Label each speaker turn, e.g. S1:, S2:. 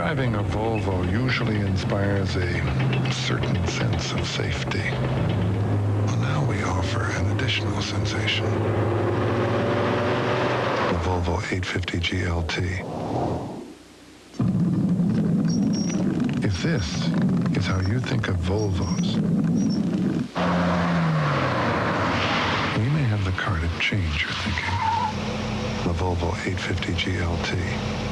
S1: Driving a Volvo usually inspires a certain sense of safety. Well, now we offer an additional sensation. The Volvo 850 GLT. If this is how you think of Volvos, we may have the car to change your thinking. The Volvo 850 GLT.